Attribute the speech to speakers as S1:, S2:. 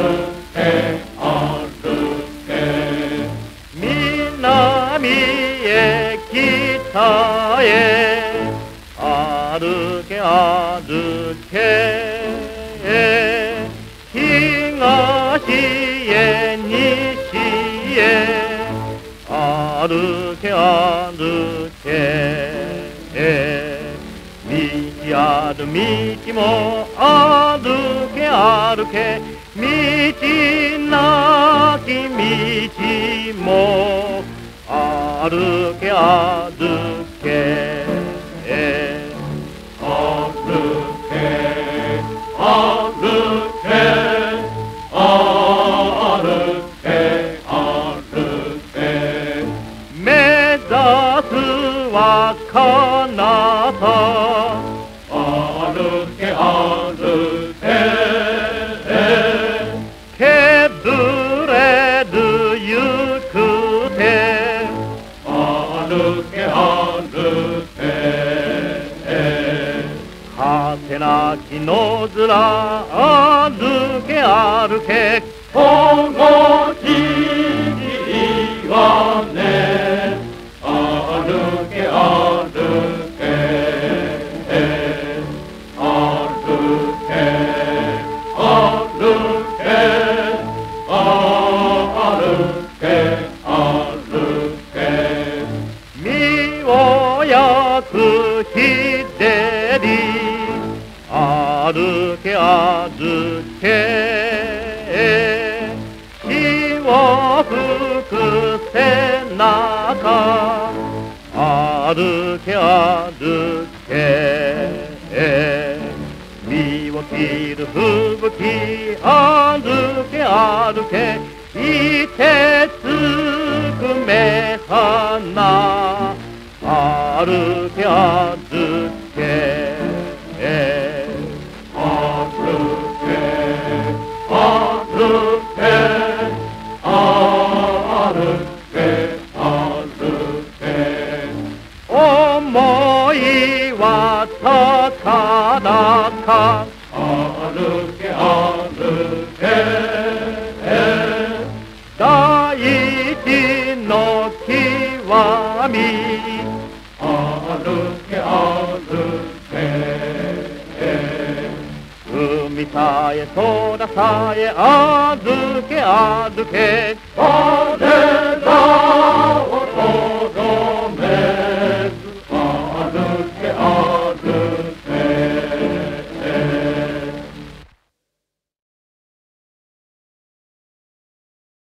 S1: 歩け歩け南へ北へ歩け歩け東へ西へ歩け歩け道ある道も歩け歩け道なき道も歩け歩け歩け歩け
S2: 歩け歩け目指すは
S1: けぶれるゆくて
S2: 歩け歩け
S1: 果てなき野面歩け歩け
S2: この
S1: く日照り歩け歩け火を吹く背中歩け歩け身を切る吹雪歩け歩けいてつく目鼻。歩け歩け
S2: 歩け歩け歩け
S1: 思いは高々
S2: 歩け歩け
S1: 大地の極み Mitaie, so da saie, aduke, aduke,
S2: aduke.